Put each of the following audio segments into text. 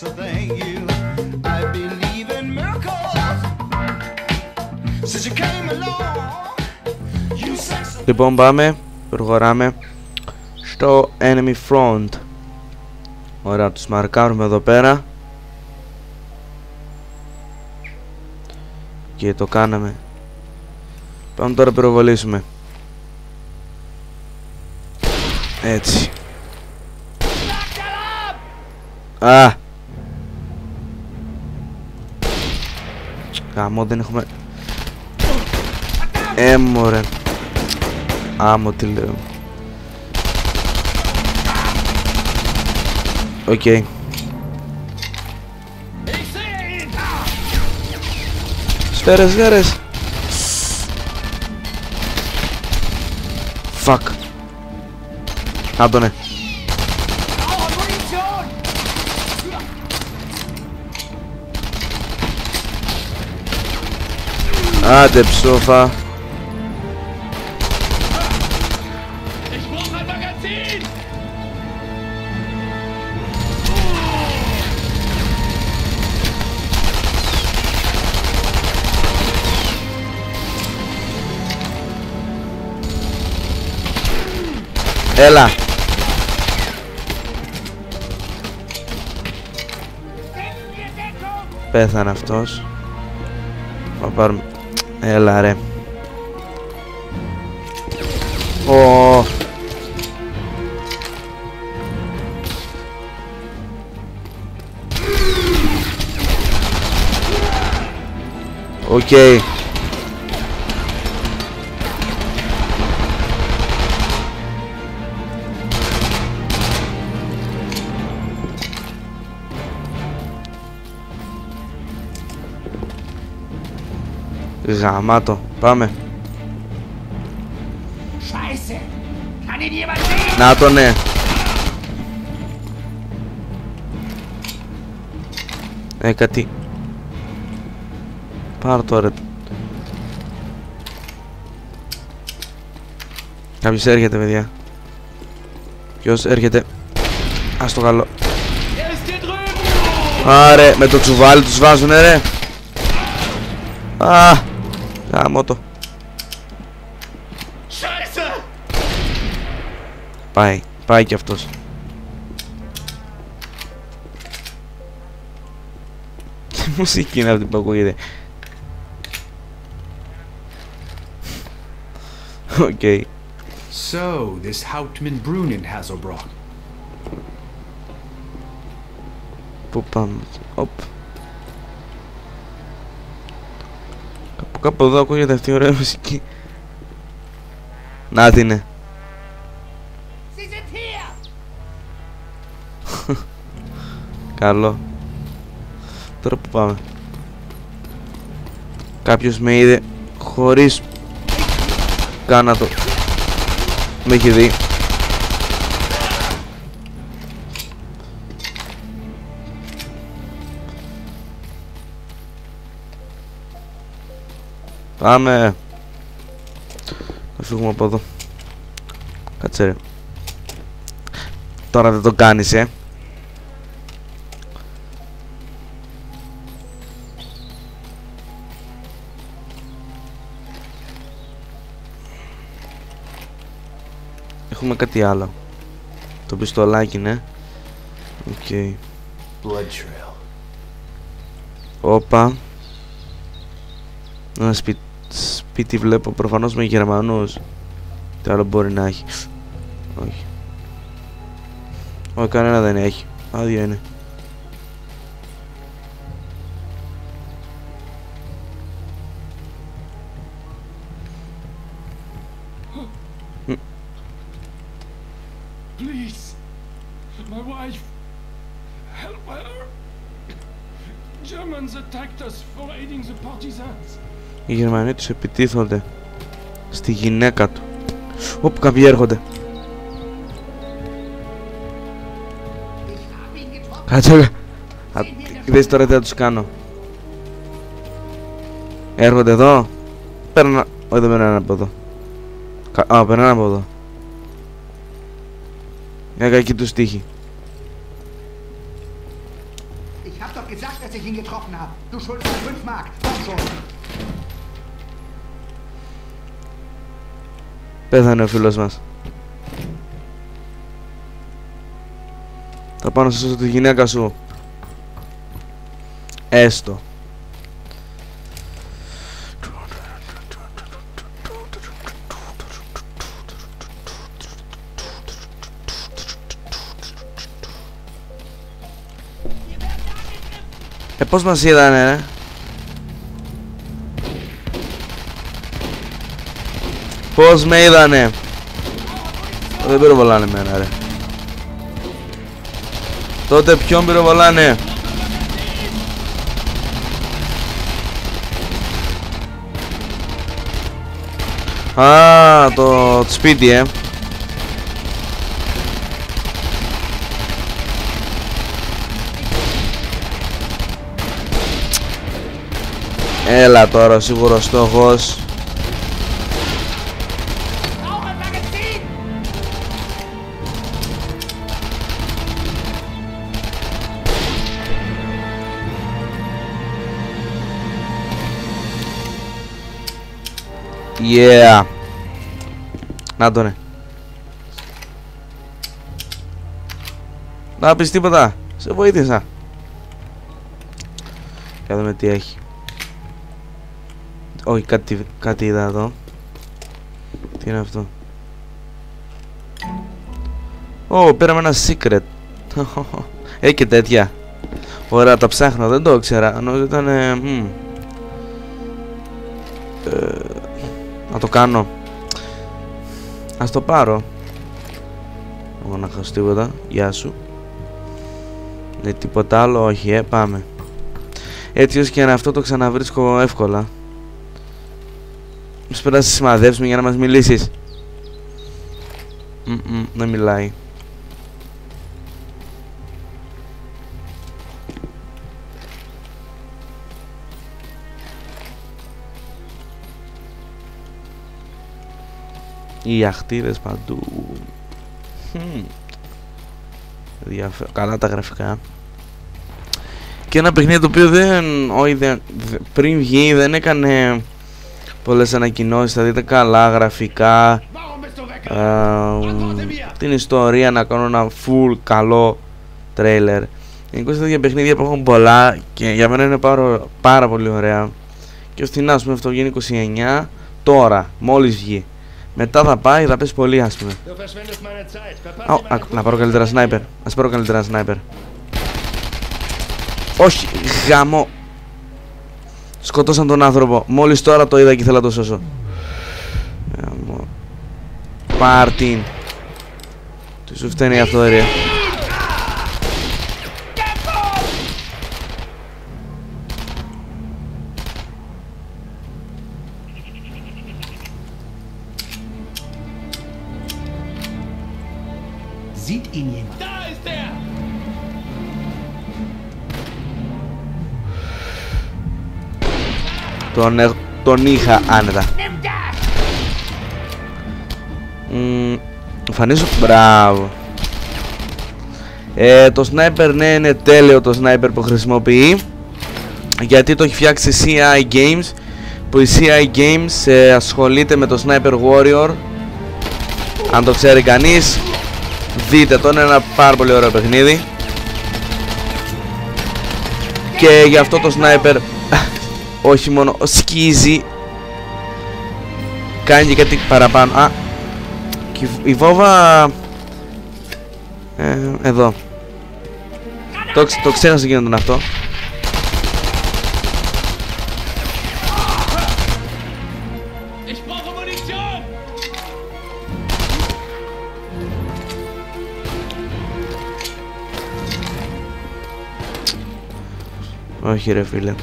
so thank you. I believe in miracles. Since you came along, you sang so. Λοιπόν πάμε, προχωράμε στο enemy front. Ωραία, τους μαρκάρουμε εδώ πέρα. Και το κάναμε. Πάμε τώρα να πυροβολήσουμε. Έτσι. Α Γαμώ δεν έχουμε Ε μωρέ. Ammo τι λέω. Οκ. Σφαίρες σφαίρες. Fuck Άντωνε Άντε ψόφα Ich brauche ein Magazin! Έλα Πέθανε αυτός Θα πάρουμε Έλα ρε Ω Οκ Γαμάτο. Πάμε. Scheiße! Kann ihn jemand sehen? Να το ναι. Ε κάτι. Πάρ' το ρε. Κάποιος έρχεται παιδιά. Ποιος έρχεται; Ας το καλό. Er ist hier drüben! Άρε με το τσουβάλι τους βάζουνε ρε. Α Γαμώ το. Scheiße! Πάει Πάει κι αυτός. Τι μουσική είναι αυτή που ακούγεται. Οκ. So, this Hauptmann Brunnen Haselbrock. Πού πάμε. Οπ Κάπου κάπου εδώ ακούγεται αυτή η ωραία μουσική. Να την είναι Sie sind hier! Καλό. Τώρα που πάμε. Κάποιος με είδε Χωρίς Κάνα το Με έχει δει Πάμε Να φύγουμε από εδώ Κάτσε ρε Τώρα δεν το κάνεις ε Έχουμε κάτι άλλο. Το πιστολάκι, ναι. Οκ. Blood trail. Όπα. Ένα σπι... σπίτι βλέπω προφανώς με Γερμανούς. Τι άλλο μπορεί να έχει. Όχι. Όχι, κανένα δεν έχει. Άδειο είναι. Οι Γερμανοί τους επιτίθονται στη γυναίκα του. Όπου κάποιοι έρχονται. Κάτσε ρε. Α, Δες τώρα τι θα τους κάνω. Έρχονται εδώ. Παίρνω... Όχι δεν περνάνε από εδώ. Κα- Α, περνάνε από εδώ. Μια κακή τους τύχη. gesagt, dass ich ihn getroffen habe. Du schuldest mir 5 Mark. Komm schon. Πέθανε ο φίλος μας. Θα πάω να σώσω τη γυναίκα σου. Έστω. Ε, πώς μας είδανε, ρε. Πώς με είδανε; Δεν πυροβολάνε εμένα, ρε. Τότε ποιον πυροβολάνε; Α, το σπίτι, ε. Έλα τώρα ο σίγουρος στόχος. Yeah. Να το ναι. Να πεις τίποτα. Σε βοήθησα. Για δούμε τι έχει. Όχι, κάτι, κάτι είδα εδώ. Τι είναι αυτό. Ω, πήραμε ένα secret. Έχει και τέτοια. Ωραία, τα ψάχνω, δεν το ήξερα. Νομίζω ήταν... ε, μμ. Να το κάνω. Ας το πάρω. Εγώ να χάσω τίποτα. Γεια σου. Ναι, τίποτα άλλο, όχι, ε, πάμε. Έτσι όσο και να αυτό το ξαναβρίσκω εύκολα. Μήπως πρέπει να σε σημαδέψουμε για να μας μιλήσεις. Μμμ, δεν μιλάει. Οι αχτίδες παντού. Χμ. Ενδιαφε- Καλά τα γραφικά. Και ένα παιχνίδι το οποίο δεν, όχι, δεν, δε- πριν βγει δεν έκανε πολλές ανακοινώσεις, θα δείτε καλά γραφικά, Warum bist du weg? ε, την ιστορία να κάνω ένα full καλό τρέιλερ. Γενικώς τέτοια παιχνίδια που έχουν πολλά και για μένα είναι πάρα, πάρα πολύ ωραία. Και φθηνά, ας πούμε, αυτό βγαίνει 29 τώρα, μόλις βγει. Μετά θα πάει, θα πέσει πολύ, ας πούμε. Du verschwendest meine Zeit. Αου, α, να πάρω καλύτερα σνάιπερ. Ας πάρω καλύτερα σνάιπερ. Όχι, γαμό. Σκοτώσαν τον άνθρωπο. Μόλις τώρα το είδα και ήθελα να το σώσω. Γαμό. Πάρτιν. Τι σου φταίνει η αυτοδερία. Τον, έχ- τον είχα άνετα. Μμμ, εμφανίζω. Μπράβο. Ε, το sniper ναι είναι τέλειο το sniper που χρησιμοποιεί γιατί το έχει φτιάξει η CI Games που η CI Games ε, ασχολείται με το Sniper Warrior αν το ξέρει κανείς δείτε το είναι ένα πάρα πολύ ωραίο παιχνίδι και γι' αυτό το Sniper όχι μόνο σκίζει κάνει και κάτι παραπάνω. Α και η- η βόβα ε, εδώ. Το, ξ- το ξέχασα γίνονταν αυτό Ich brauche Munition! όχι ρε φίλε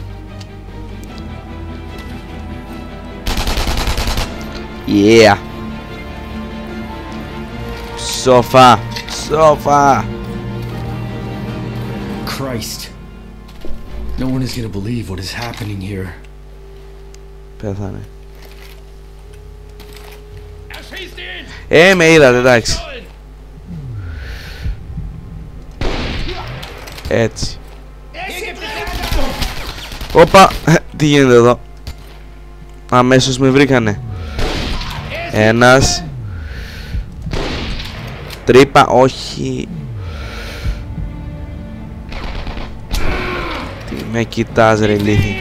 Yeah Σοφά Σοφά Christ. No one is gonna believe what is happening here. Πέθανε Erschießt ihn! Ε με είδατε εντάξει Sollen! Έτσι Er ist hier drin! Όπα, τι γίνεται εδώ. Αμέσως με βρήκανε. Ένας. Τρύπα, όχι. Τι με κοιτάς ρε ηλίθι.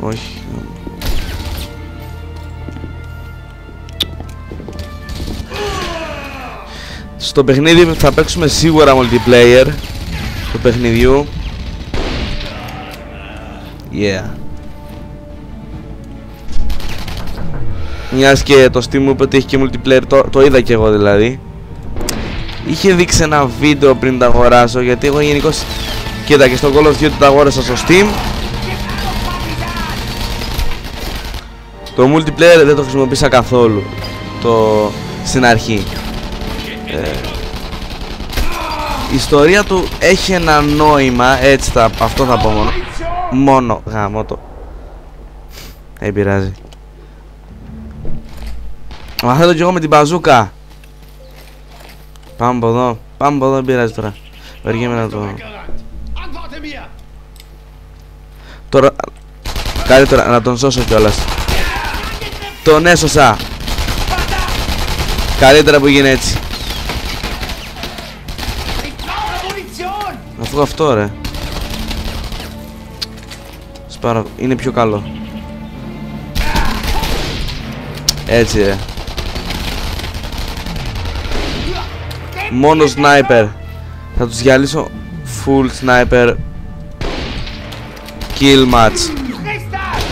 Όχι. Στο παιχνίδι θα παίξουμε σίγουρα multiplayer του παιχνιδιού. Yeah. Μιας και το Steam μου είπε ότι έχει και multiplayer, το, το είδα και εγώ δηλαδή. Είχε δείξει ένα βίντεο πριν το αγοράσω γιατί εγώ γενικώς Κοίτα και στο Call of Duty το αγόρασα στο Steam. Το multiplayer δεν το χρησιμοποίησα καθόλου το... στην αρχή. Ε, Η ιστορία του έχει ένα νόημα, έτσι θα, αυτό θα πω μόνο. Μόνο, γάμο το Δεν πειράζει Μαθαίνω κι εγώ με την μπαζούκα. Πάμε από εδώ, πάμε από εδώ, δεν πειράζει τώρα. Βαριέμαι να το... Antworte mir! Τώρα... Καλύτερα να τον σώσω κιόλας. Τον έσωσα. Καλύτερα που γίνει έτσι. Ich brauche Munition! Αφού αυτό ρε. Σπάρα, είναι πιο καλό. Έτσι ρε Μόνο sniper Θα τους διαλύσω Full sniper Kill match Friss das!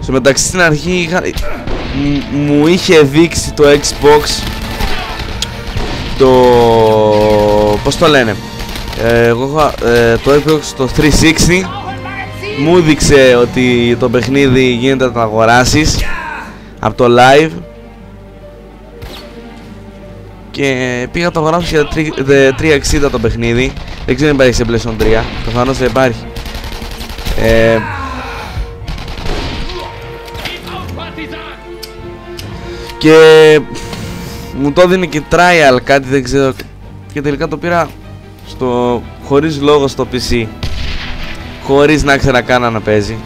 Στο μεταξύ στην αρχή είχα... μ- μου είχε δείξει το Xbox το... πώς το λένε; ε, εγώ είχα ε, το Xbox το 360 Brauche ein Magazin! μου έδειξε ότι το παιχνίδι γίνεται να το αγοράσεις από το live. Και πήγα να το αγοράσω για τρι- δε- 360 το παιχνίδι. Δεν ξέρω αν υπάρχει σε PlayStation 3 προφανώς δεν υπάρχει. Ε, Geht auf, Partisan! Και μου το έδινε και trial κάτι δεν ξέρω. Και τελικά το πήρα στο χωρίς λόγο στο PC χωρίς να ξέρα καν να παίζει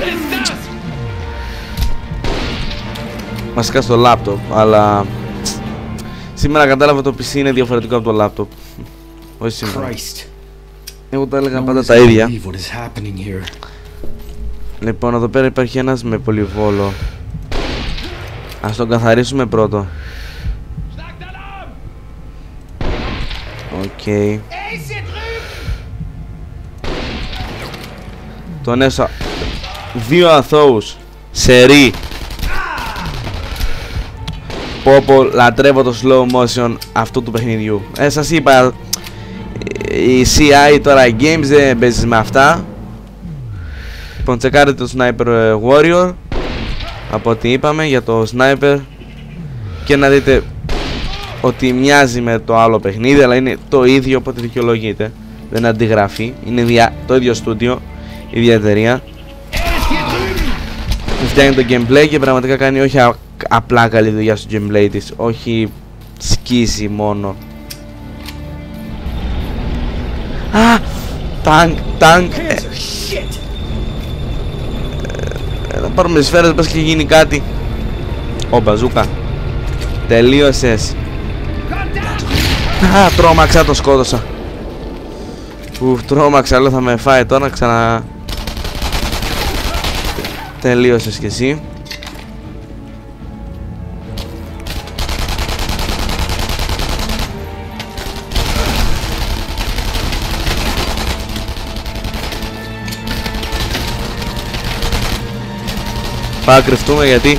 Was ist das? βασικά στο laptop αλλά σήμερα κατάλαβα το PC είναι διαφορετικό από το laptop όχι σήμερα Christ. εγώ τα έλεγα No πάντα one's τα gonna ίδια believe what is happening here. λοιπόν εδώ πέρα υπάρχει ένας με πολυβόλο ας τον καθαρίσουμε πρώτο οκ. Er ist hier drüben! Τον έσα δύο αθώους. Σερί Πω πω λατρεύω το slow motion αυτού του παιχνιδιού. Ε σας είπα Η CI τώρα οι games δεν παίζεις με αυτά. Λοιπόν τσεκάρετε το Sniper ε, Warrior. Από ό,τι είπαμε για το Sniper. Και να δείτε ότι μοιάζει με το άλλο παιχνίδι αλλά είναι το ίδιο οπότε δικαιολογείται δεν είναι αντιγραφή είναι δια... το ίδιο στούντιο η ίδια εταιρεία Er ist hier drüben! που φτιάχνει το gameplay και πραγματικά κάνει όχι α- απλά καλή δουλειά στο gameplay της όχι σκίσει μόνο Α! Τάγκ, τάγκ ε, Shit! ε, Θα πάρουμε τις σφαίρες πας και γίνει κάτι Ω μπαζούκα Τελείωσες Kontakt! Α, τρόμαξα, το σκότωσα. Ουφ, τρόμαξα, λέω θα με φάει τώρα ξανά. Τελείωσες κι εσύ. Πάμε να κρυφτούμε γιατί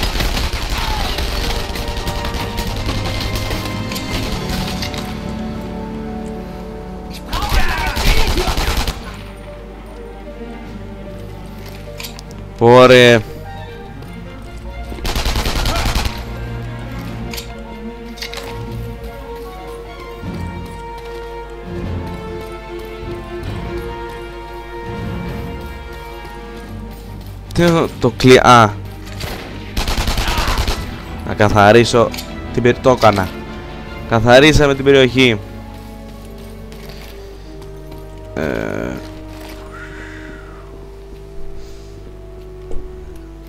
Πόρε Τι είναι το κλει... Α. Να καθαρίσω την περι... Το έκανα. Καθαρίσαμε την περιοχή.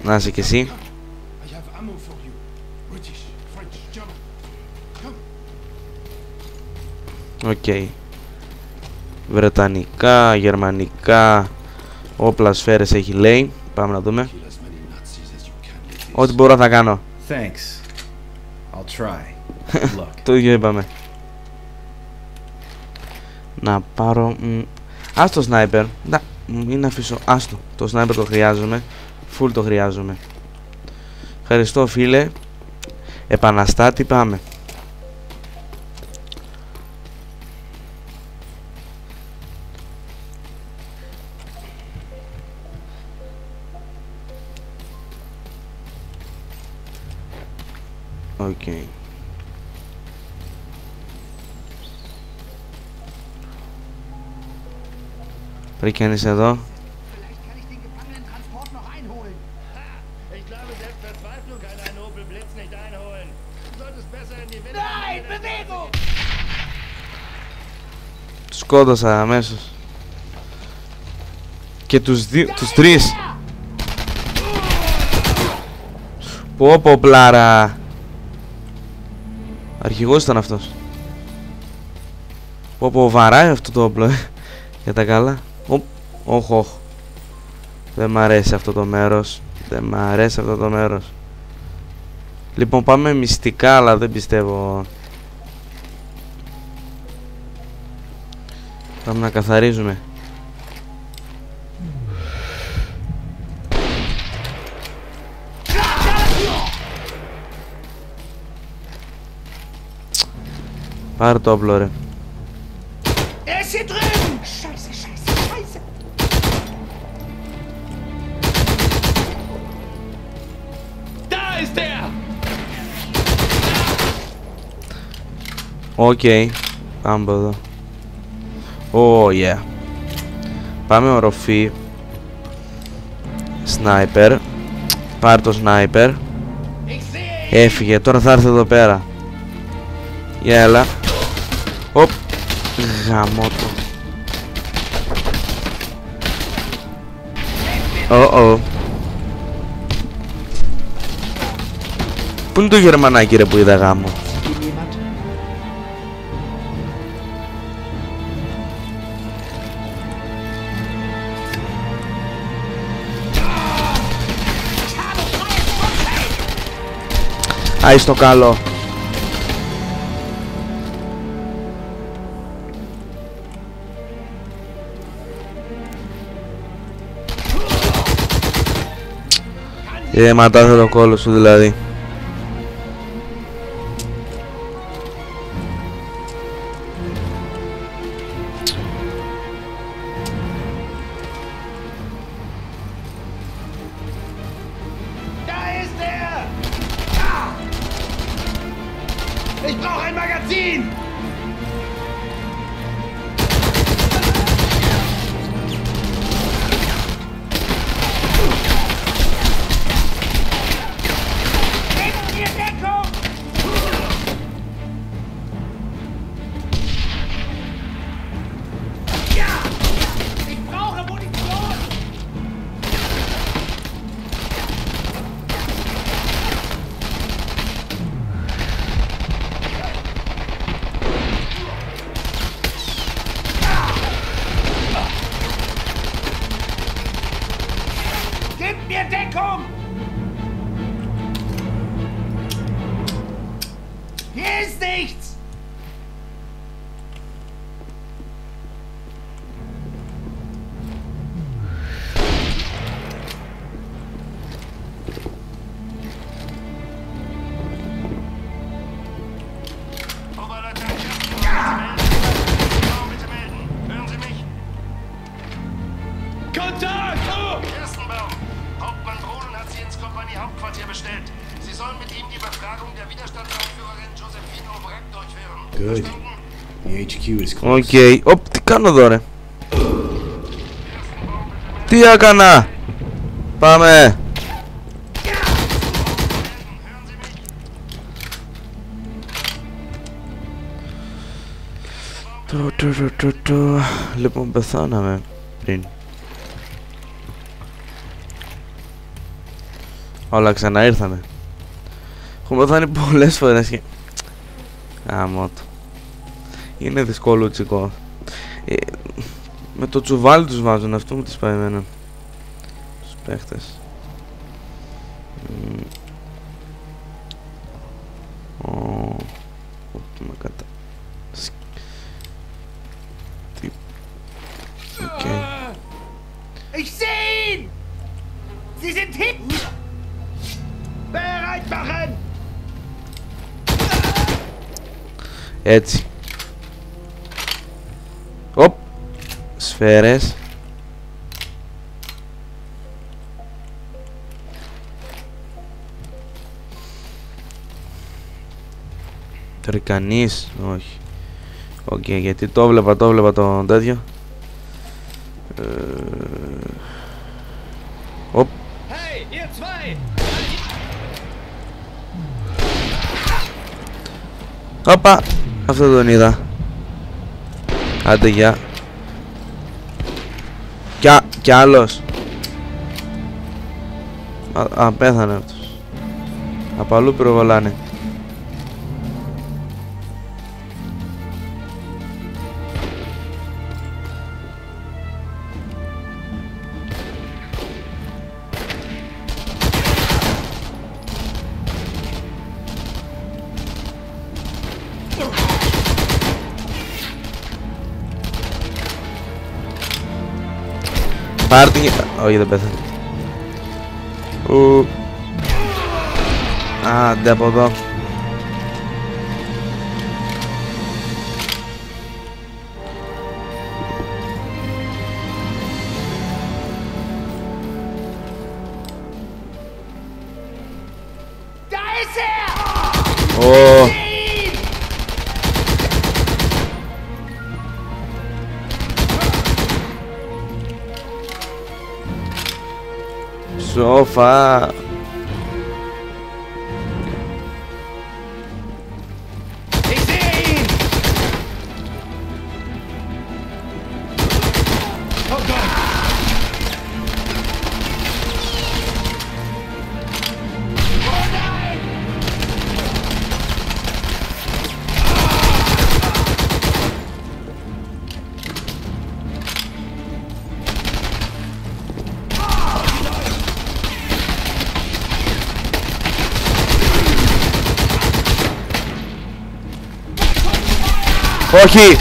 Να είσαι κι εσύ. I have ammo for you. British, French, German. Come. Οκ. Βρετανικά, γερμανικά, όπλα σφαίρες έχει λέει. Πάμε να δούμε. Kill as many Nazis as you can. It is. Ό,τι μπορώ θα κάνω. Thanks. I'll try. Good luck. Το ίδιο είπαμε. Να πάρω... μ, Ας το σνάιπερ. Να, μην αφήσω... Άστο. Το σνάιπερ το χρειάζομαι. Φουλ το χρειάζομαι. Ευχαριστώ φίλε. Επαναστάτη πάμε. Οκ. Πρίκεν είσαι εδώ. Σκότωσα αμέσως. Και τους, δυο, τους τρεις. Πω πω πλάρα. Αρχηγός ήταν αυτός. Πω πω βαράει αυτό το όπλο ε. Για τα καλά. Οπ, όχ όχ. Δεν μ' αρέσει αυτό το μέρος. Δεν μ' αρέσει αυτό το μέρος. Λοιπόν πάμε μυστικά αλλά δεν πιστεύω. Θα να καθαρίζουμε. Πάρ' το όπλο ρε. Οκ, okay. Oh yeah. Πάμε οροφή. Σνάιπερ. Πάρ το σνάιπερ. Ich sehe ihn! Έφυγε. Τώρα θα έρθει εδώ πέρα. Για έλα. Οπ. Γαμώτο. Ω ω. Πού είναι το γερμανάκι ρε που είδα γάμο; Άι στο καλό. Ε, ματάθε το κόλλο σου δηλαδή. Kontakt! Oh! Gerstenbaum. Hauptmann Brunnen hat Sie ins Kompaniehauptquartier bestellt. Sie sollen mit ihm die Befragung der Widerstandsaufführerin Josephine Aubrac durchführen. Good. Verstanden? The HQ is close. Οκ. Οπ, τι κάνω εδώ ρε. Τι έκανα. Πάμε! Του, του, του, του, του. Λοιπόν, πεθάναμε πριν. Όλα ξανά ήρθανε. Έχουμε πεθάνει πολλές φορές και... Γάμο το. Είναι δύσκολο τσικό. Ε, με το τσουβάλι τους βάζουν, αυτό μου τις πάει εμένα. Τους παίχτες. Μμμ. Ω, ω, τι με κατα... Σκ- Τι... Οκ. Ich sehe ihn! Sie sind hin! Bereit machen! Έτσι. Οπ. Σφαίρες. Τρικανής. Όχι. Οκ, γιατί το βλέπα, το βλέπα το τέτοιο. Ε, Όπα! Αυτό τον Άντε γεια. Κι, α- κι άλλος. Α, α, πέθανε αυτός. Απ' αλλού πυροβολάνε. Πάρ' την... Όχι δεν πέθανε. Ου. Άντε από εδώ. Όχι!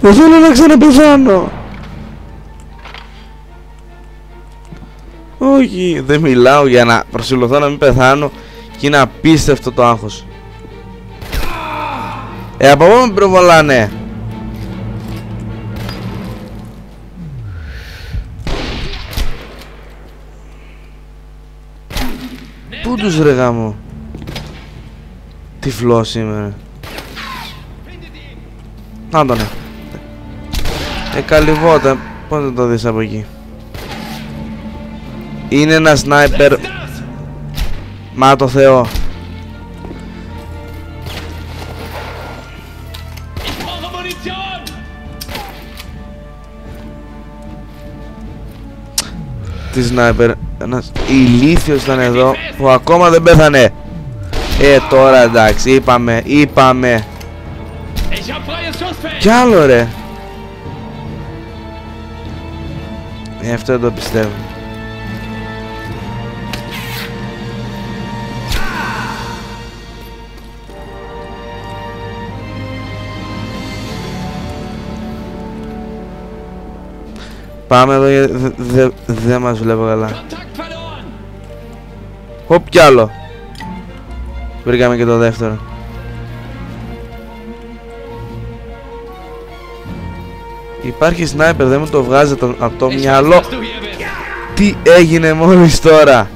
Δεν θέλω να ξαναπεθάνω! Όχι, δεν μιλάω για να προσιλωθώ να μην πεθάνω και είναι απίστευτο το άγχος. Ε, από πού με προβολάνε! Πού τους ρε γάμο; Τυφλός είμαι. Να τον Ε, καλυβόταν. Πώς δεν το δεις από εκεί. Είναι ένα σνάιπερ. Μα το Θεό. Eure Munition! Τι σνάιπερ. Ένας ηλίθιος ήταν εδώ που ακόμα δεν πέθανε. Ε, τώρα εντάξει, είπαμε, είπαμε. Ich hab freies Schussfeld! Κι άλλο ρε. Ε, αυτό δεν το πιστεύω. Πάμε εδώ γιατί δεν δε, δε μας βλέπω καλά. Kontakt verloren! Χοπ κι άλλο. Βρήκαμε και το δεύτερο. Υπάρχει σνάιπερ, δεν μου το βγάζει από το μυαλό. Τι έγινε μόλις τώρα;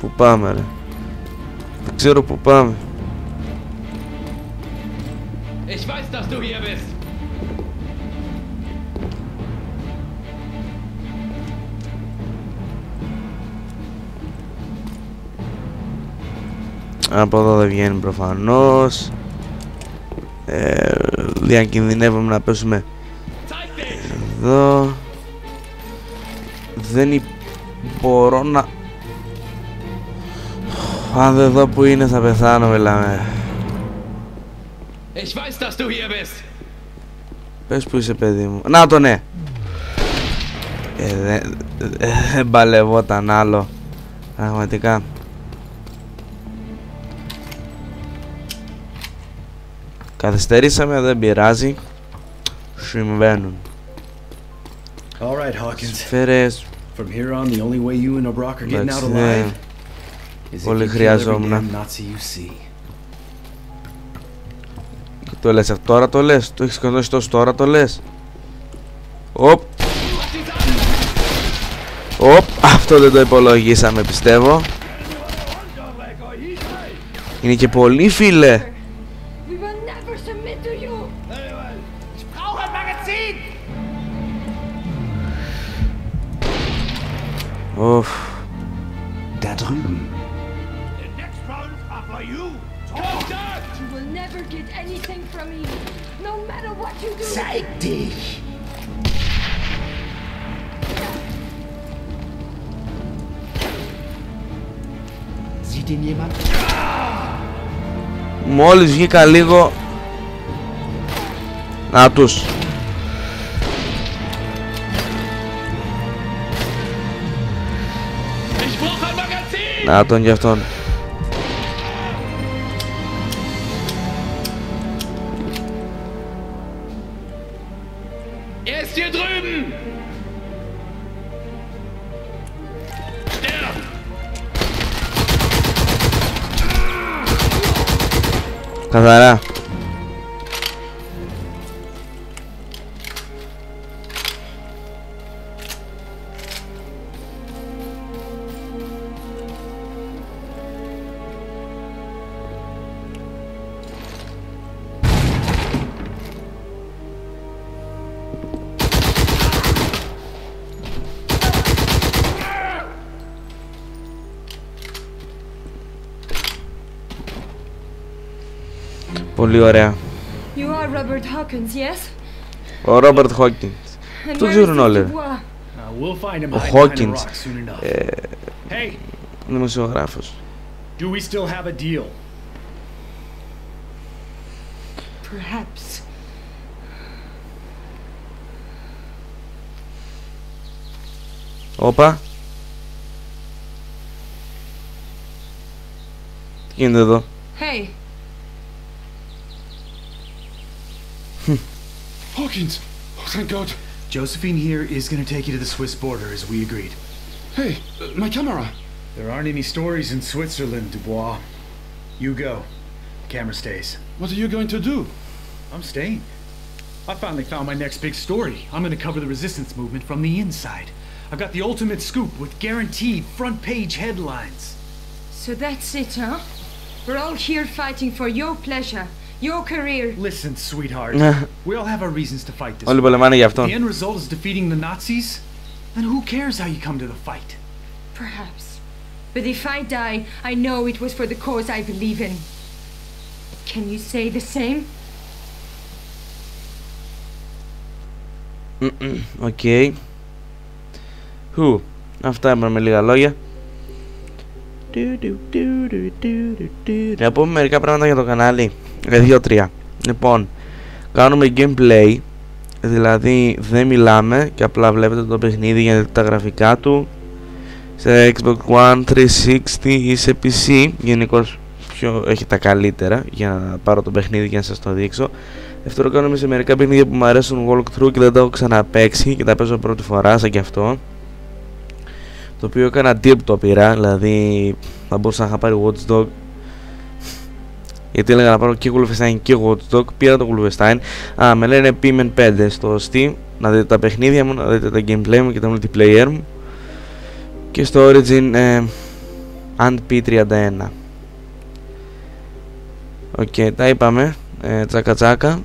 Πού πάμε ρε; Δεν ξέρω πού πάμε. Από εδώ δεν βγαίνει προφανώς. Ε, Διακινδυνεύουμε να πέσουμε Zeig dich! εδώ. Δεν υ- μπορώ να Αν δεν δω που είναι θα πεθάνω μιλάμε Ich weiß, dass du hier bist. Πες που είσαι παιδί μου. Να το ναι. Ε, Δεν ε, δεν παλευόταν άλλο. Πραγματικά Καθυστερήσαμε δεν πειράζει. Συμβαίνουν. All right, Hawkins. Σφαίρες. From here on, the only way you and O'Brock are getting out Εντάξει, ναι. alive is if Πολύ you kill every χρειαζόμουν. damn Nazi you see. Το λες αυτό τώρα το λες. Το έχεις σκοτώσει τόσο τώρα το λες. Οπ. Οπ. Αυτό δεν το υπολογίσαμε πιστεύω. Είναι και πολύ φίλε what you do. Zeig dich! Sieht ihn jemand? Μόλις βγήκα λίγο Να τους Na, to nie w. Er ist hier drüben! Πολύ. You are Robert Hawkins, yes? Ο Ρόμπερτ Χόκκινς. Το ξέρουν όλοι. Uh, we'll find him ο Χόκκινς, ε, δημοσιογράφος. Do we still have a deal? Perhaps. Όπα. Τι γίνεται. Hey. Hawkins! Oh, thank God! Josephine here is going to take you to the Swiss border as we agreed. Hey, uh, my camera! There aren't any stories in Switzerland, Dubois. You go. Camera stays. What are you going to do? I'm staying. I finally found my next big story. I'm going to cover the resistance movement from the inside. I've got the ultimate scoop with guaranteed front page headlines. so that's it, huh? We're all here fighting for your pleasure, your career. Listen, sweetheart. we all have our reasons to fight this. Όλοι πολεμάνε για The αυτόν end result is defeating the Nazis. Then who cares how you come to the fight? Perhaps. But if I die, I know it was for the cause I believe in. Can you say the same? Οκ Χου Αυτά είπαμε με λίγα λόγια Του, του, του, του, του, του, του. Να πούμε μερικά πράγματα για το κανάλι Ε, Δύο-τρία. Λοιπόν Κάνουμε gameplay Δηλαδή δεν μιλάμε Και απλά βλέπετε το παιχνίδι για τα γραφικά του. Σε Xbox One 360 ή σε PC Γενικώς πιο έχει τα καλύτερα Για να πάρω το παιχνίδι και να σας το δείξω. Δεύτερο κάνουμε σε μερικά παιχνίδια που μου αρέσουν walkthrough και δεν τα έχω ξαναπαίξει και τα παίζω πρώτη φορά σαν και αυτό. Το οποίο έκανα deal που το πήρα, δηλαδή θα μπορούσα να είχα πάρει Watch Dog γιατί έλεγα να πάρω και Wolfenstein και Watch Dog, πήρα το Wolfenstein. Α, με λένε Pimen 5 στο Steam Να δείτε τα παιχνίδια μου, να δείτε τα gameplay μου και τα multiplayer μου. Και στο Origin ε, And P31. Οκ, τα είπαμε ε, τσάκα τσάκα.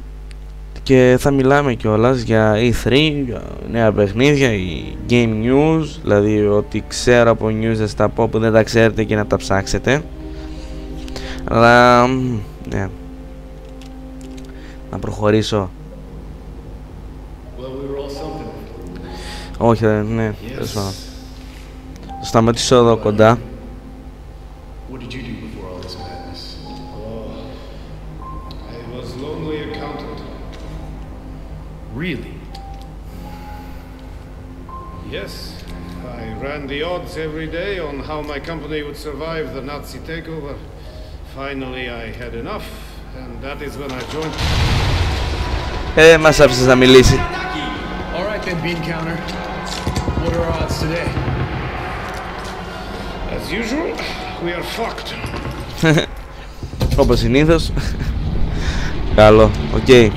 Και θα μιλάμε κιόλας για E3, για νέα παιχνίδια, η Game News, δηλαδή ότι ξέρω από news δεν στα πω που δεν τα ξέρετε και να τα ψάξετε. Αλλά, μ, ναι. Να προχωρήσω. Well, we were all something. Όχι, δεν, ναι, τέλος πάντων. Θα σταματήσω εδώ κοντά. What did you do before all this madness? I was lonely accountant. Really? Yes, I ran the odds every day on how my company would survive the Nazi takeover. Finally, I had enough, and that is when I joined. Ε, μας άφησες να μιλήσει. All right then, bean counter. What are our odds today? As usual, we are fucked. Όπως συνήθως. Καλό, οκ.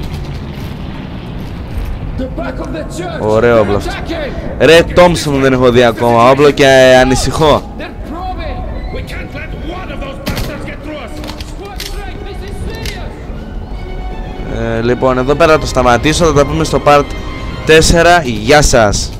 Ωραίο όπλο αυτό. Ρε Thompson δεν έχω δει ακόμα όπλο και ε, ανησυχώ. Ε, λοιπόν, εδώ πέρα το σταματήσω, θα τα πούμε στο part 4. Γεια σας.